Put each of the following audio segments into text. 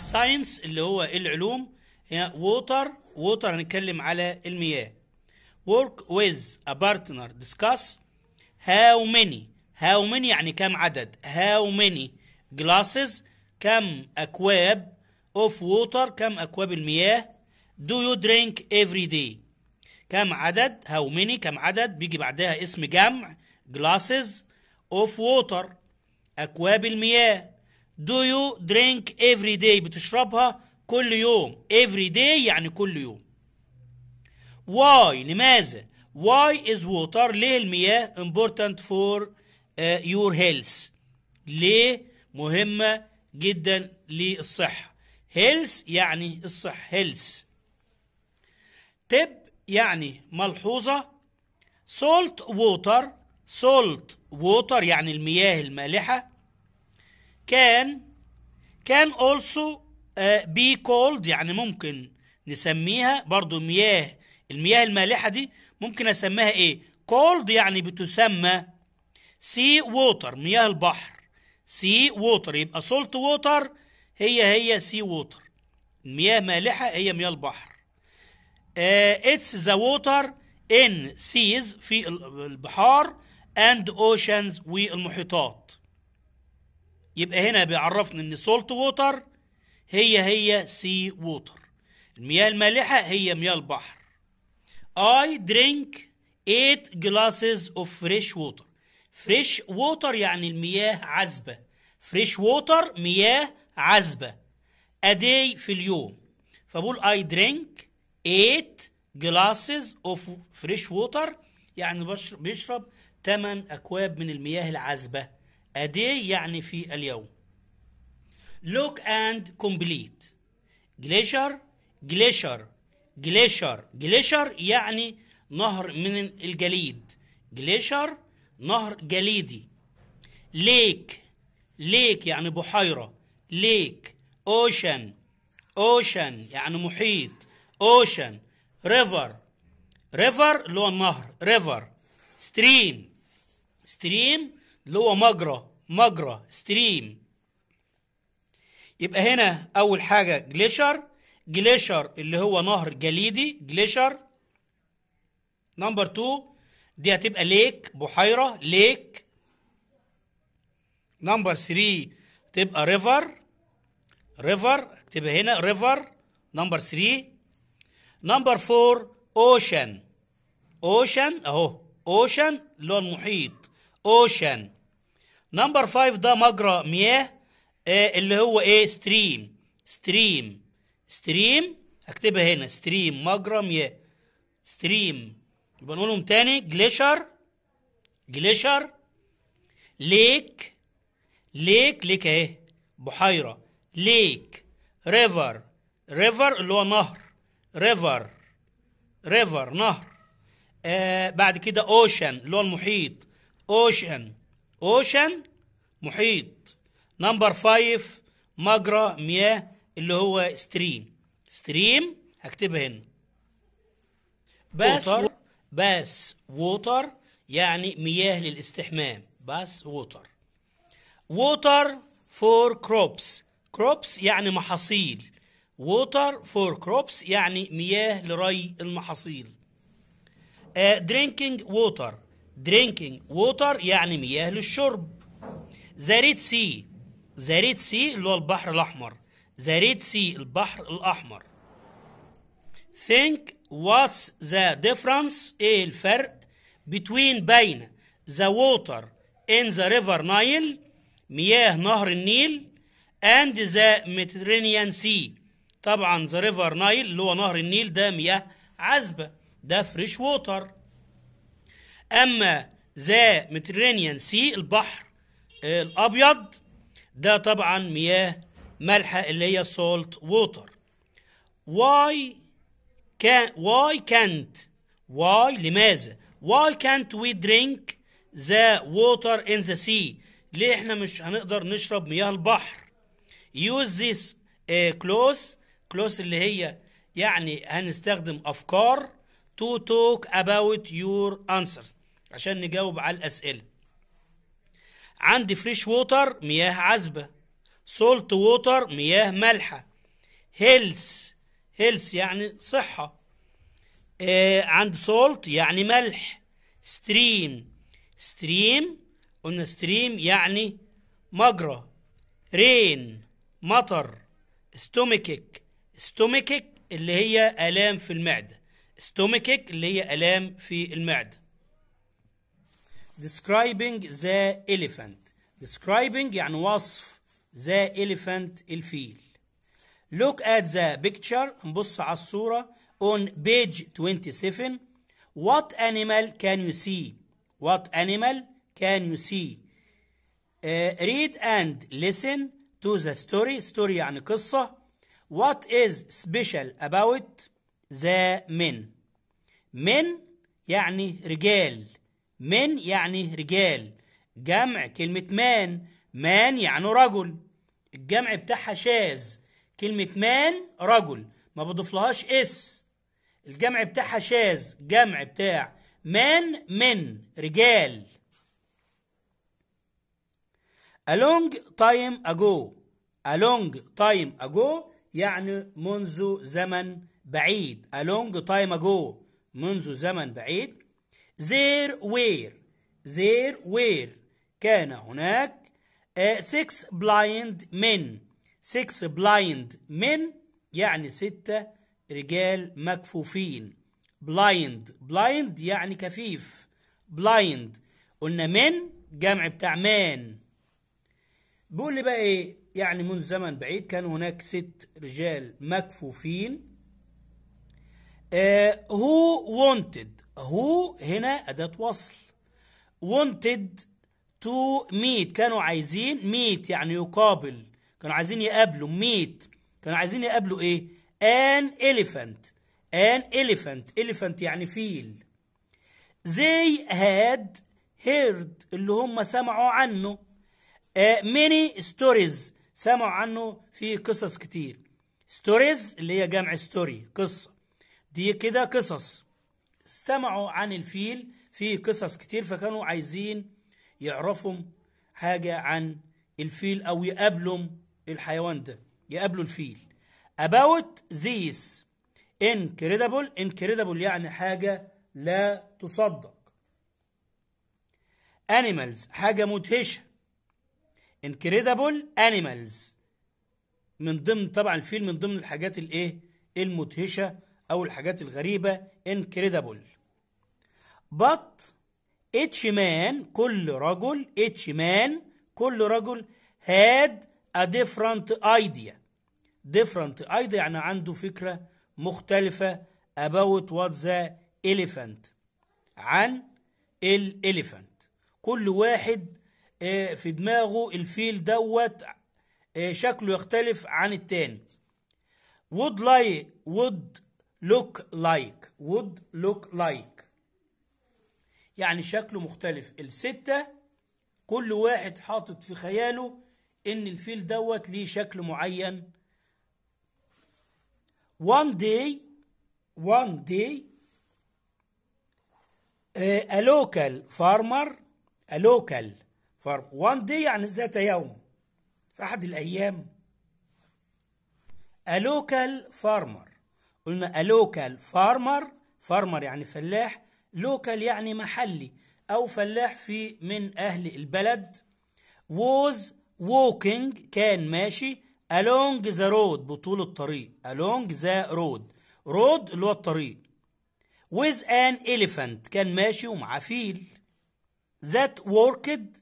ال science اللي هو العلوم water water هنتكلم على المياه. work with a partner discuss how many. how many يعني كم عدد؟ how many glasses كم أكواب of water كم أكواب المياه. do you drink every day كم عدد؟ how many كم عدد؟ بيجي بعدها اسم جمع glasses of water أكواب المياه. Do you drink every day بتشربها كل يوم every day يعني كل يوم why لماذا why is water ليه المياه important for uh, your health ليه مهمة جدا للصحة health يعني الصحة health تب يعني ملحوظة salt water salt water يعني المياه المالحة كان كان also uh, be cold يعني ممكن نسميها برضو مياه المياه المالحة دي ممكن أسميها إيه؟ cold يعني بتسمى sea water مياه البحر sea water يبقى salt water هي هي sea water المياه مالحة هي مياه البحر. it's the water in seas في البحار and oceans والمحيطات. يبقى هنا بيعرفنا إن salt water هي هي sea water. المياه المالحة هي مياه البحر. I drink 8 glasses of fresh water. Fresh water يعني المياه عذبة. Fresh water مياه عذبة. Day في اليوم. فبقول I drink 8 glasses of fresh water. يعني بيشرب 8 أكواب من المياه العذبة. A day يعني في اليوم. Look and complete. Glacier glacier جليشر جليشر يعني نهر من الجليد. جليشر نهر جليدي. lake lake يعني بحيرة. lake ocean ocean يعني محيط. ocean river river اللي هو النهر. river stream stream اللي هو مجرى مجرى stream يبقى هنا أول حاجة glacier glacier اللي هو نهر جليدي glacier number 2 دي هتبقى lake بحيرة lake number 3 تبقى river river اكتبها هنا river number 3 number 4 ocean ocean أهو ocean اللي هو المحيط. ocean number 5 ده مجرى مياه آه اللي هو إيه؟ stream stream stream اكتبها هنا. stream مجرى مياه. stream يبقى نقولهم تاني. glacier glacier lake lake lake اهي بحيرة. lake river river اللي هو نهر. river river نهر. آه بعد كده ocean اللي هو المحيط. ocean ocean محيط. number five مجرى مياه اللي هو stream stream هكتبها هنا. bath bath water يعني مياه للاستحمام. bath water water for crops crops يعني محاصيل. water for crops يعني مياه لري المحاصيل. drinking water drinking water يعني مياه للشرب. the Red Sea. the Red Sea اللي هو البحر الأحمر. the Red Sea البحر الأحمر. Think what's the difference إيه الفرق between بين the water in the river Nile مياه نهر النيل and the Mediterranean Sea. طبعا the river Nile اللي هو نهر النيل ده مياه عذبة. ده fresh water أما the Mediterranean Sea البحر الأبيض ده طبعا مياه مالحة اللي هي salt water why can why can't why لماذا why can't we drink the water in the sea ليه إحنا مش هنقدر نشرب مياه البحر this uh, clues clues اللي هي يعني هنستخدم افكار to talk about your answers عشان نجاوب على الأسئلة. عندي fresh water مياه عذبة. salt water مياه مالحة. health health يعني صحة. آه عند salt يعني ملح. stream stream قلنا stream يعني مجرى. rain مطر. stomachik stomachik اللي هي آلام في المعدة. stomachik اللي هي آلام في المعدة. describing the elephant describing يعني وصف the elephant الفيل look at the picture نبص على الصورة on page 27 what animal can you see what animal can you see uh, read and listen to the story story يعني قصة what is special about the men men يعني رجال من يعني رجال؟ جمع كلمة مان مان يعني رجل. الجمع بتاعها شاذ. كلمة مان رجل. ما بضيفلهاش اس. الجمع بتاعها شاذ. جمع بتاع مان من رجال. A long time ago. A long time ago يعني منذ زمن بعيد. A long time ago. منذ زمن بعيد. There were there were كان هناك uh, six blind men. six blind men يعني ستة رجال مكفوفين. blind. blind يعني كفيف. blind. قلنا men جمع بتاع مان بيقول لي بقى إيه؟ يعني منذ زمن بعيد كان هناك ست رجال مكفوفين. هو uh, wanted هو هنا أداة وصل. Wanted to meet. كانوا عايزين meet يعني يقابل. كانوا عايزين يقابلوا. Meet. كانوا عايزين يقابلوا إيه؟ An elephant. An elephant. Elephant يعني فيل. They had heard اللي هم سمعوا عنه. uh, many stories. سمعوا عنه في قصص كتير. Stories اللي هي جمع story قصة. دي كده قصص. استمعوا عن الفيل. في قصص كتير فكانوا عايزين يعرفوا حاجة عن الفيل أو يقابلوا الحيوان ده يقابلوا الفيل. About this incredible incredible يعني حاجة لا تصدق. Animals حاجة مدهشة. Incredible animals. من ضمن طبعا الفيل من ضمن الحاجات الإيه؟ المدهشة. أو الحاجات الغريبة incredible. But each man كل رجل each man كل رجل had a different idea. Different idea يعني عنده فكرة مختلفة about what the elephant عن الاليفانت كل واحد في دماغه الفيل دوت شكله يختلف عن التاني. Would like would look like would look like. يعني شكله مختلف. الستة كل واحد حاطط في خياله إن الفيل دوت ليه شكل معين. One day one day uh, a local farmer a local farm. One day يعني ذات يوم في أحد الأيام. A local farmer. قلنا local farmer farmer يعني فلاح local يعني محلي أو فلاح في من أهل البلد was walking كان ماشي along the road بطول الطريق along the road road اللي هو الطريق with an elephant كان ماشي ومعاه فيل that worked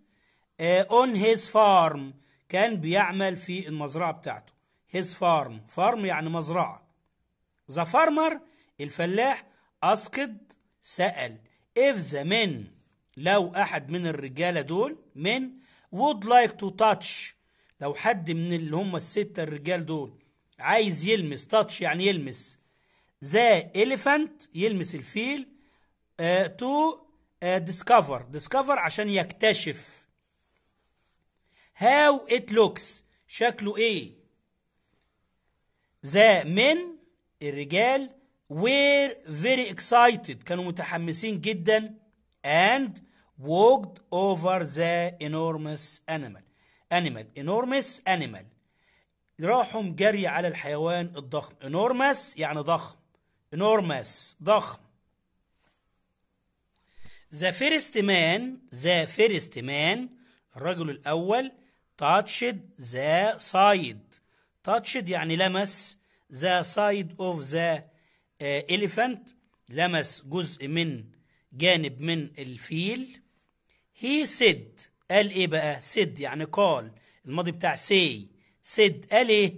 uh, on his farm كان بيعمل في المزرعة بتاعته his farm farm يعني مزرعة the farmer الفلاح أسقط سأل. If the men لو أحد من الرجالة دول men would like to touch. لو حد من اللي هم الستة الرجال دول عايز يلمس touch يعني يلمس. The elephant يلمس الفيل. uh, discover. Discover عشان يكتشف. How it looks. شكله إيه؟ The men الرجال were very excited كانوا متحمسين جدا and walked over the enormous animal animal enormous animal راحوا جري على الحيوان الضخم enormous يعني ضخم enormous ضخم The first man the first man الرجل الأول touched the side touched يعني لمس the side of the elephant لمس جزء من جانب من الفيل. He said قال إيه بقى؟ said يعني قال الماضي بتاع say. said قال إيه؟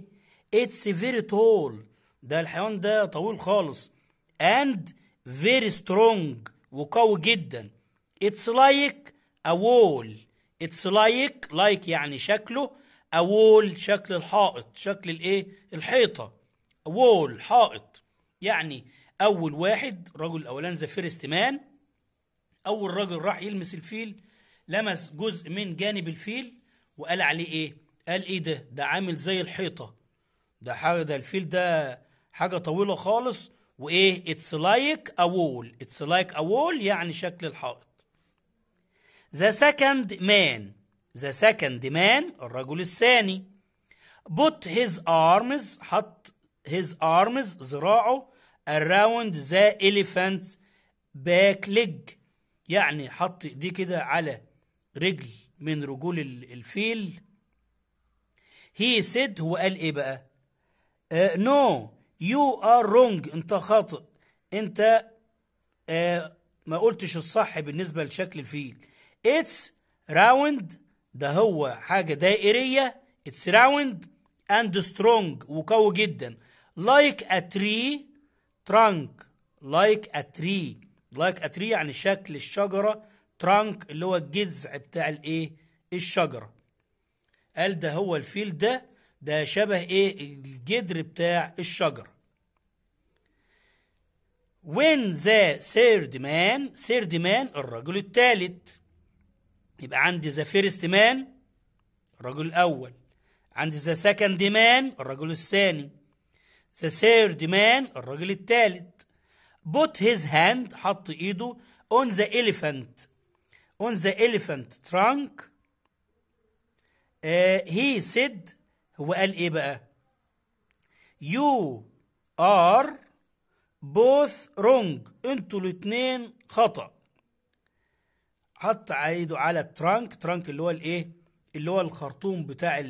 It's very tall. ده الحيوان ده طويل خالص. And very strong. وقوي جدا. It's like a wall. It's like like يعني شكله a wall شكل الحائط شكل الإيه؟ الحيطة. Wall حائط. يعني أول واحد رجل الاولاني the first man أول راجل راح يلمس الفيل لمس جزء من جانب الفيل وقال عليه إيه؟ قال إيه ده؟ ده عامل زي الحيطة. ده حاجة ده الفيل ده حاجة طويلة خالص وإيه؟ it's like a wall it's like a wall يعني شكل الحائط. the second man the second man الرجل الثاني. Put his arms حط his arms ذراعه around the elephant's back leg. يعني حط إيديه كده على رجل من رجول الفيل. He said هو قال إيه بقى؟ uh, no you are wrong أنت خاطئ. أنت uh, ما قلتش الصح بالنسبة لشكل الفيل. It's round ده هو حاجة دائرية. It's round and strong وقوي جدا. Like a tree trunk. Like a tree. Like a tree يعني شكل الشجرة trunk اللي هو الجذع بتاع الايه؟ الشجرة. قال ده هو الفيل ده ده شبه إيه؟ الجدر بتاع الشجرة when the third man third man الرجل الثالث. يبقى عندي the first man الرجل الأول. عندي the second man الرجل الثاني. The third man الرجل الثالث. Put his hand حط إيده on the elephant. On the elephant trunk. Uh, he said هو قال إيه بقى؟ You are both wrong. أنتوا الاتنين خطأ. حط إيده على ال trunk. trunk اللي هو الإيه؟ اللي هو الخرطوم بتاع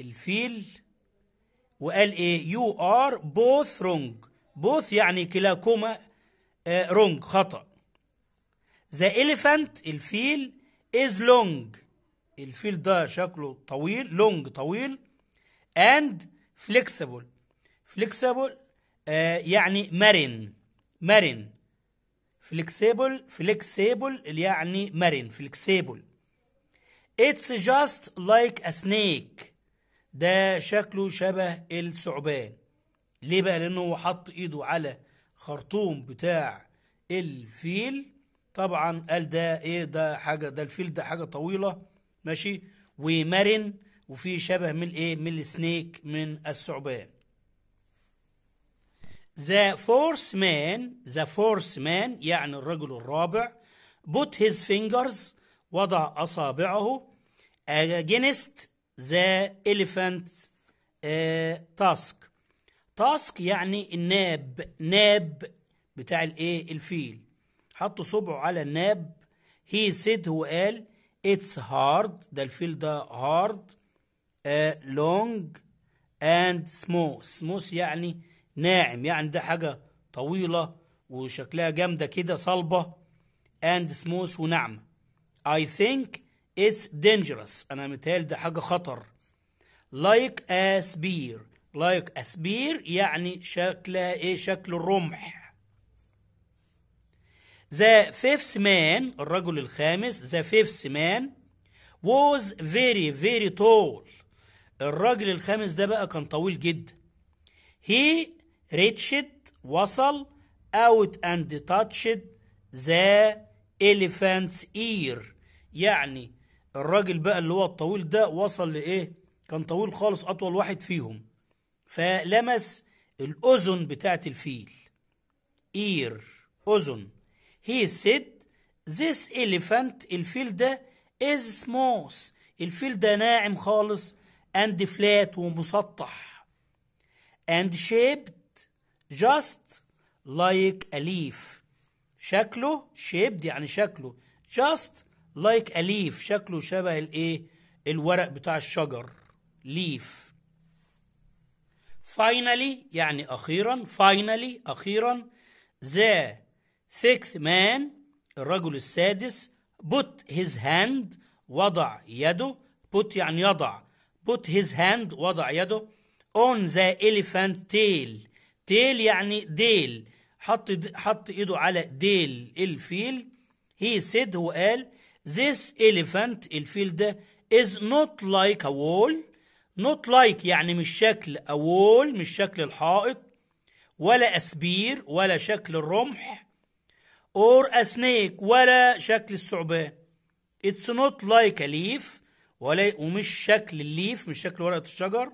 الفيل. وقال إيه you are both wrong both يعني كلاكما uh, wrong خطأ the elephant الفيل is long الفيل ده شكله طويل long طويل and flexible flexible آه يعني مرن مرن flexible flexible يعني مرن flexible it's just like a snake ده شكله شبه الثعبان. ليه بقى؟ لأنه هو حط إيده على خرطوم بتاع الفيل. طبعا قال ده إيه؟ ده حاجة ده الفيل ده حاجة طويلة ماشي؟ ومرن وفي شبه من الايه من السنيك من الثعبان. The fourth man the fourth man يعني الرجل الرابع put his fingers وضع أصابعه against the elephant uh, tusk. Tusk يعني الناب ناب بتاع الايه الفيل. حط صبعه على الناب. He said هو قال it's hard. ده الفيل ده uh, long and smooth. Smooth يعني ناعم يعني ده حاجة طويلة وشكلها جامدة كده صلبة and smooth وناعمة. I think it's dangerous أنا متهيألي ده حاجة خطر like a spear like a spear يعني شكلها إيه شكل الرمح The fifth man الرجل الخامس the fifth man was very very tall الراجل الخامس ده بقى كان طويل جدا he reached وصل out and touched the elephant's ear يعني الراجل بقى اللي هو الطويل ده وصل لإيه؟ كان طويل خالص أطول واحد فيهم. فلمس الأذن بتاعت الفيل. Ear أذن. He said this elephant الفيل ده is smooth. الفيل ده ناعم خالص and flat ومسطح. Shaped just like a leaf. شكله shaped يعني شكله. Just like a leaf. شكله شبه الايه؟ الورق بتاع الشجر. Leaf. Finally يعني أخيرا. Finally أخيرا. The sixth man الرجل السادس put his hand وضع يده. Put يعني يضع. Put his hand وضع يده. On the elephant tail. Tail يعني ديل. حط حط إيده على ديل. الفيل. He said هو قال this elephant الفيل ده is not like a wall. Not like يعني مش شكل a wall مش شكل الحائط ولا أسبير ولا شكل الرمح or a snake ولا شكل الثعبان. It's not like a leaf ولا ومش شكل الليف مش شكل ورقة الشجر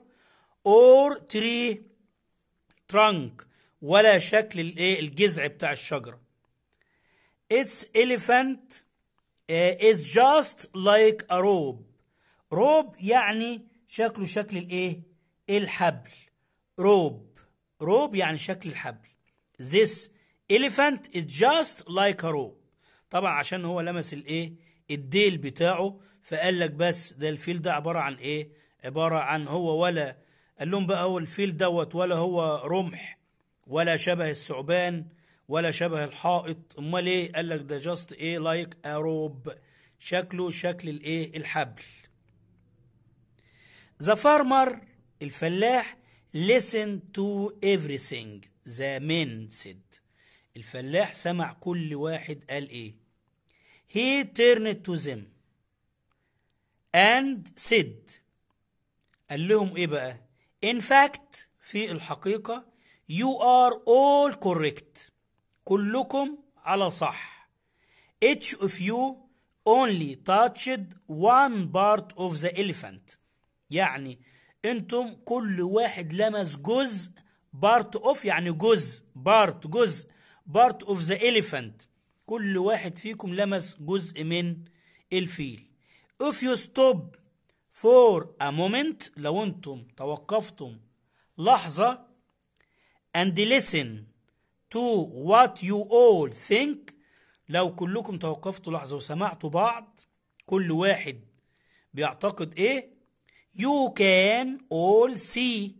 or tree trunk ولا شكل الايه الجذع بتاع الشجرة. Its elephant is just like a rope rope يعني شكله شكل الايه؟ الحبل. روب روب يعني شكل الحبل. This elephant is just like a rope طبعا عشان هو لمس الايه؟ الديل بتاعه. فقال لك بس ده الفيل ده عبارة عن إيه؟ عبارة عن هو ولا قال لهم بقى هو الفيل دوت ولا هو رمح ولا شبه الثعبان ولا شبه الحائط. أمال إيه؟ قال لك ده just إيه like a rope شكله شكل الإيه؟ الحبل. the farmer الفلاح listen to everything. The men said. الفلاح سمع كل واحد قال إيه؟ He turned to them and said. قال لهم إيه بقى؟ In fact في الحقيقة you are all correct. كلكم على صح each of you only touched one part of the elephant يعني أنتم كل واحد لمس جزء part of يعني جزء part جزء part of the elephant كل واحد فيكم لمس جزء من الفيل if you stop for a moment لو أنتم توقفتم لحظة and listen to what you all think. لو كلكم توقفتوا لحظة وسمعتوا بعض كل واحد بيعتقد إيه؟ You can all see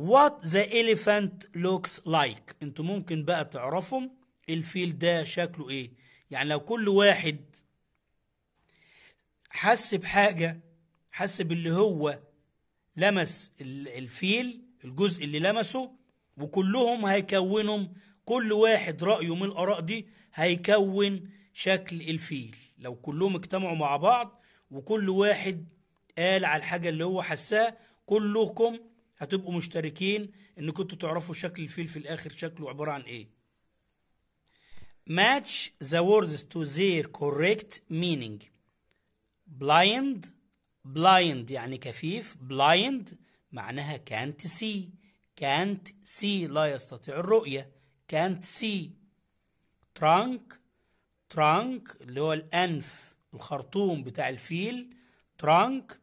what the elephant looks like. أنتوا ممكن بقى تعرفوا الفيل ده شكله إيه. يعني لو كل واحد حس بحاجة حس باللي هو لمس الفيل الجزء اللي لمسه وكلهم هيكونوا كل واحد رأيه من الآراء دي هيكون شكل الفيل. لو كلهم اجتمعوا مع بعض وكل واحد قال على الحاجة اللي هو حساه كلكم هتبقوا مشتركين إن كنتوا تعرفوا شكل الفيل في الآخر شكله عبارة عن إيه. Match the words to their correct meaning. Blind blind يعني كفيف blind معناها can't see. Can't see لا يستطيع الرؤية. can't see trunk trunk اللي هو الأنف الخرطوم بتاع الفيل. trunk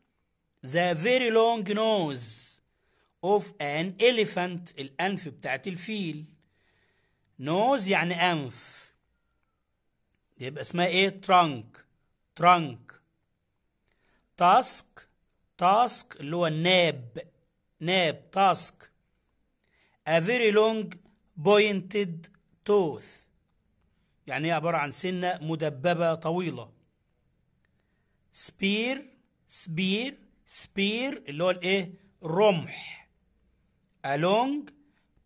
the very long nose of an elephant الأنف بتاعت الفيل. Nose يعني أنف. يبقى اسمها إيه؟ trunk trunk task task اللي هو الناب ناب task a very long pointed tooth. يعني هي عبارة عن سنة مدببة طويلة. Spear spear spear اللي هو الإيه؟ رمح. A long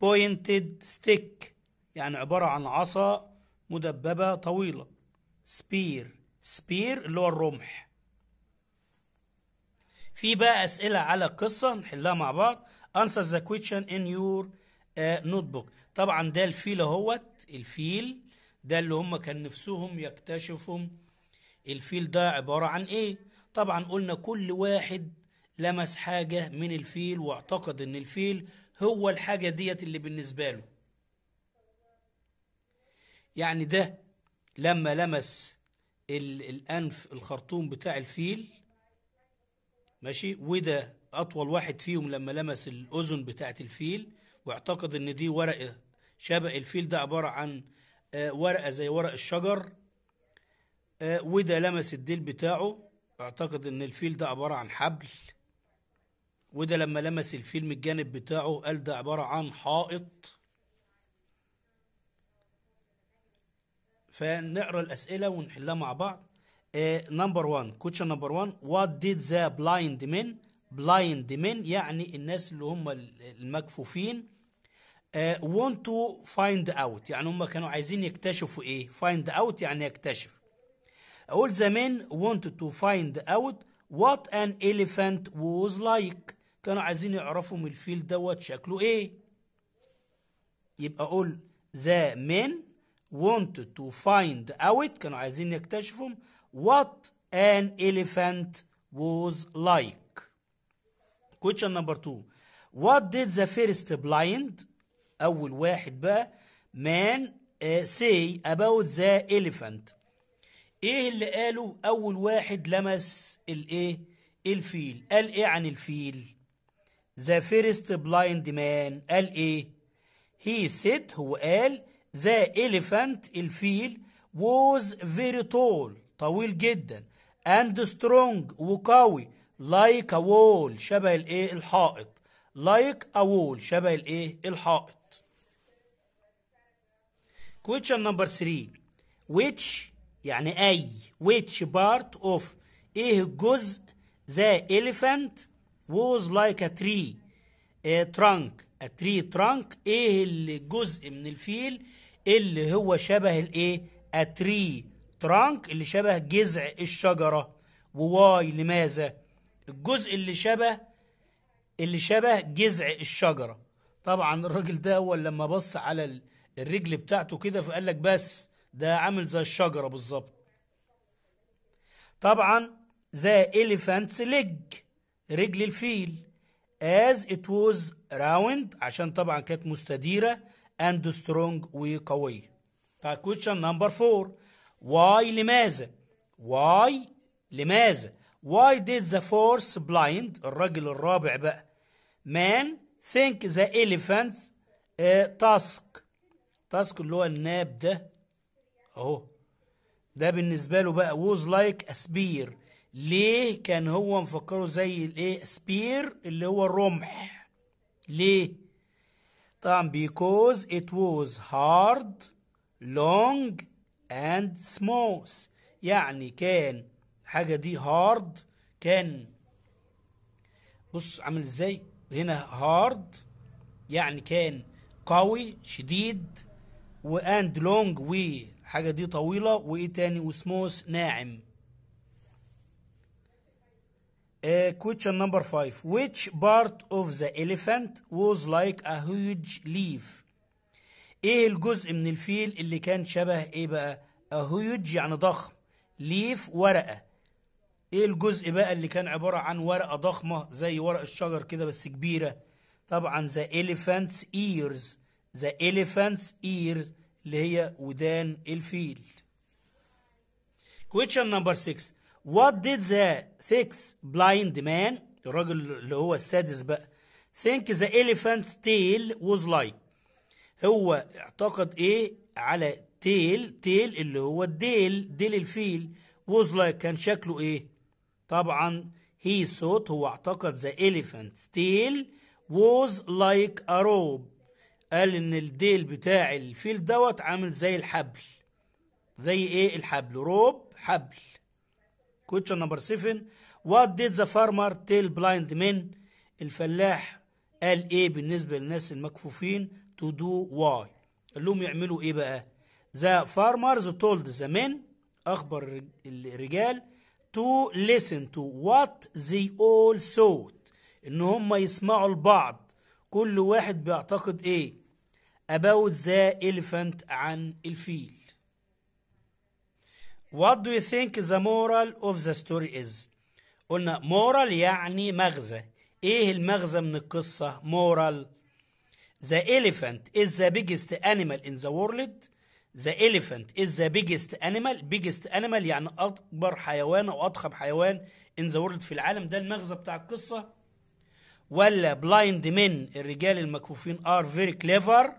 pointed stick. يعني عبارة عن عصا مدببة طويلة. Spear spear اللي هو الرمح. في بقى أسئلة على قصة نحلها مع بعض. Answer the question in your uh, notebook. طبعا ده الفيل اهوت الفيل ده اللي هم كان نفسهم يكتشفوا. الفيل ده عبارة عن إيه؟ طبعا قلنا كل واحد لمس حاجة من الفيل واعتقد إن الفيل هو الحاجة ديت اللي بالنسبة له. يعني ده لما لمس ال- الأنف الخرطوم بتاع الفيل ماشي؟ وده أطول واحد فيهم لما لمس الأذن بتاعه الفيل. واعتقد إن دي ورقه شبه الفيل ده عبارة عن آه، ورقة زي ورق الشجر آه، وده لمس الديل بتاعه. أعتقد إن الفيل ده عبارة عن حبل. وده لما لمس الفيل من الجانب بتاعه قال ده عبارة عن حائط. فنقرأ الأسئلة ونحلها مع بعض. number 1 question number 1 what did the blind men blind men يعني الناس اللي هم المكفوفين want to find out. يعني هم كانوا عايزين يكتشفوا إيه؟ find out يعني يكتشف. أقول the men wanted to find out what an elephant was like. كانوا عايزين يعرفوا من الفيل دوت شكله إيه. يبقى أقول the men wanted to find out كانوا عايزين يكتشفوا what an elephant was like. Question number two what did the first blind أول واحد بقى man uh, say about the elephant إيه اللي قاله أول واحد لمس الايه الفيل قال إيه عن الفيل the first blind man قال إيه he said هو قال the elephant الفيل was very tall طويل جدا and strong وقوي لايك like اول شبه الايه؟ الحائط. like a wall شبه الايه؟ الحائط. Question number 3 which يعني أي which part of إيه جزء the elephant was like a tree a trunk. A tree trunk إيه الجزء من الفيل اللي هو شبه الايه؟ A tree trunk اللي شبه جذع الشجرة. وواي لماذا؟ الجزء اللي شبه اللي شبه جذع الشجرة. طبعا الراجل ده اول لما بص على ال- الرجل بتاعته كده فقال لك بس ده عامل زي الشجرة بالظبط. طبعا ذا elephant's leg رجل الفيل. As it was round عشان طبعا كانت مستديرة and strong وقوية طيب question number four. Why لماذا؟ Why لماذا؟ Why did the fourth blind? الرجل الرابع بقى. Man think the elephant uh, tusk. Tusk اللي هو الناب ده. أهو. ده بالنسبة له بقى. was like a spear ليه كان هو مفكره زي الايه؟ spear اللي هو الرمح ليه؟ طبعا because it was hard long and smooth. يعني كان حاجة دي hard كان بص عامل إزاي هنا hard يعني كان قوي شديد واند لونج وحاجة دي طويلة وايه تاني وسموث ناعم Uh, question number five. Which part of the elephant was like a huge leaf? إيه الجزء من الفيل اللي كان شبه إيه بقى؟ a huge يعني ضخم. leaf ورقة. إيه الجزء بقى اللي كان عبارة عن ورقة ضخمة زي ورق الشجر كده بس كبيرة؟ طبعا the elephant's ears. the elephant's ears اللي هي ودان الفيل. question number six. What did the sixth blind man الراجل اللي هو السادس بقى think the elephant's tail was like هو اعتقد إيه على tail tail اللي هو الديل ديل الفيل was like كان شكله إيه طبعا he thought هو اعتقد the elephant's tail was like a rope قال إن الديل بتاع الفيل دوت عامل زي الحبل. زي إيه الحبل؟ روب حبل. Question number 7 what did the farmer tell blind men? الفلاح قال إيه بالنسبة للناس المكفوفين؟ to do why. قال لهم يعملوا إيه بقى؟ The farmers told the men أخبر الرجال to listen to what they all thought ان هم يسمعوا البعض كل واحد بيعتقد إيه about the elephant عن الفيل What do you think the moral of the story is? قلنا moral يعني مغزى. إيه المغزى من القصة؟ moral. The elephant is the biggest animal in the world. The elephant is the biggest animal. biggest animal يعني أكبر حيوان أو أضخم حيوان in the world في العالم. ده المغزى بتاع القصة. ولا blind men الرجال المكفوفين are very clever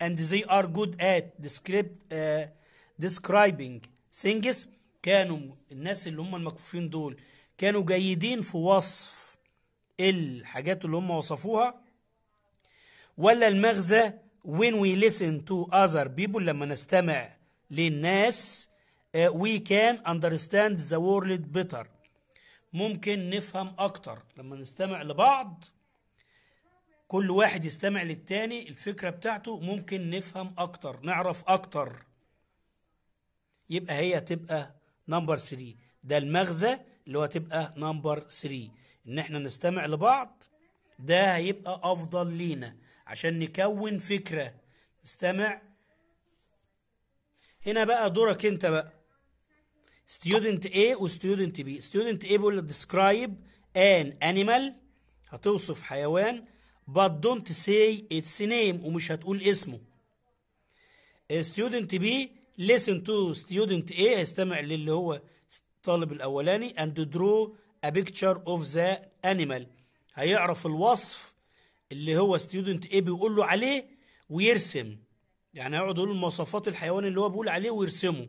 and they are good at describe, uh, describing things كانوا الناس اللي هم المكفوفين دول كانوا جيدين في وصف الحاجات اللي هم وصفوها ولا المغزى when we listen to other people لما نستمع للناس uh, we can understand the world better. ممكن نفهم أكتر. لما نستمع لبعض كل واحد يستمع للتاني الفكرة بتاعته ممكن نفهم أكتر نعرف أكتر. يبقى هي تبقى number 3 ده المغزى اللي هو تبقى number 3 إن إحنا نستمع لبعض ده هيبقى أفضل لينا. عشان نكون فكرة نستمع هنا بقى دورك انت بقى student A و student B student A بيقول لك describe an animal هتوصف حيوان but don't say its name ومش هتقول اسمه student B listen to student A هيستمع للي هو الطالب الأولاني and draw a picture of the animal هيعرف الوصف اللي هو student A بيقول له عليه ويرسم. يعني هيقعد يقول مواصفات الحيوان اللي هو بيقول عليه ويرسمه.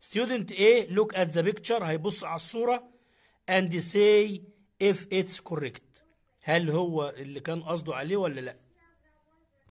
student A look at the picture هيبص على الصورة and say if it's correct. هل هو اللي كان قصده عليه ولا لا؟